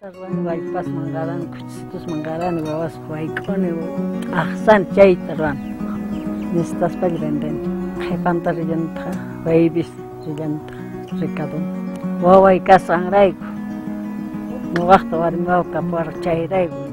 Tarwan wallpas mangaran, kuchisitos mangaran, wawas wayk'uni ahsan chay tarwan. Nistas pa Bis Qhipanta rillanta, Wawai kasang rikadun. Waway tawar Nuqaqta kapuar kapuwarqa chayrayku.